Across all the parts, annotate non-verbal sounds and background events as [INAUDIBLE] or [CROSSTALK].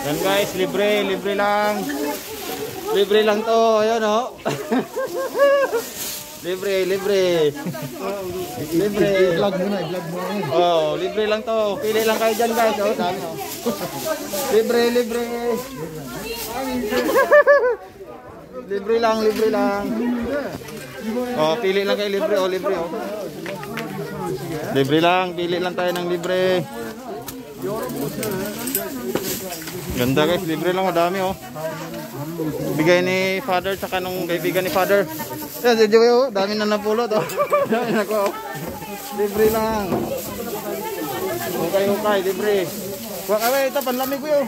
Yan guys, libre, libre lang. Libre lang to, ayun oh. [LAUGHS] libre, libre. libre. I-vlog mo na, i-vlog mo na. Oh, libre lang to. Pili lang kayo dyan guys. Oh, dami oh. libre, libre. libre lang, libre lang. Oh, pili lang kayo libre. Oh, libre oh. Libre lang, pili lang tayo ng libre. Ganda guys, libre lang, madami oh. Bigay ni father sa kanong kaibigan ni father. Yan, si Joey oh, dami na napulot oh. [LAUGHS] dami na ko oh. Libre lang. Okay, okay, libre. Kuha kami, ito, panlamig ko yun.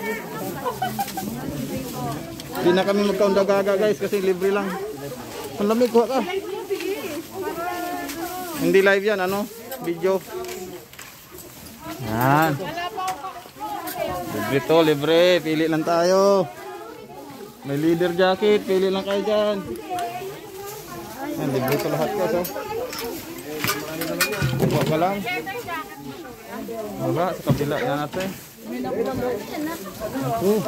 Hindi na kami magkaunda gaga guys kasi libre lang. Panlamig, kuha ka. Hindi live yan, ano? Video. Yan. Libre to, libre. Pili lang tayo. May leader jacket. Pili lang kayo dyan. Yan, libre to lahat ko. So. Kuha ka lang. Wala, sa kabila na natin. Oh.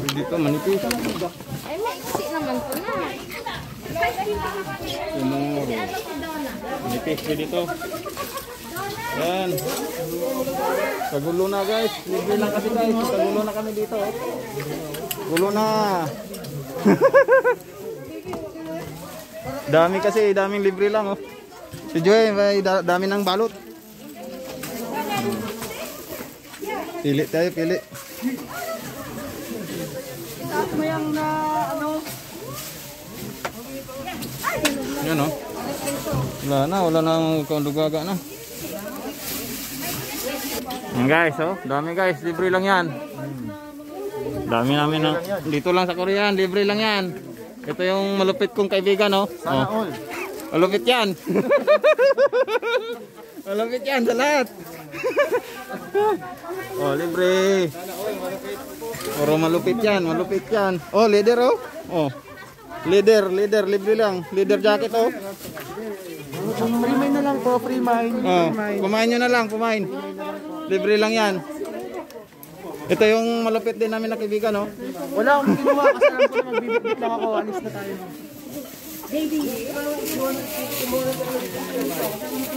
Dito, manipis. Ay, may iksi naman po na. Manipis pa dito. Yan. Kagulo na guys. Libre lang kasi guys. Kagulo na kami dito. Gulo na. [LAUGHS] dami kasi, daming libre lang oh. Si Joy, may da- dami ng balot. Pili tayo, pili. mo yung na, ano, Yan oh. Wala na, wala na kandugaga na. Yan guys, oh. Dami guys, libre lang yan. Dami namin na. Dito lang sa Korean, libre lang yan. Ito yung malupit kong kaibigan, oh. sana oh. all. Malupit yan. [LAUGHS] malupit yan sa lahat. [LAUGHS] oh, libre. Puro malupit yan, malupit yan. Oh, leader oh. Oh. Leader, leader, libre lang. Leader jacket oh. Free mind na lang po, free mind. Oh, kumain nyo na lang, kumain. Libre lang yan. Ito yung malupit din namin na kaibigan, oh. Wala akong ginawa kasi alam ko na magbibigit lang ako. Alis na tayo.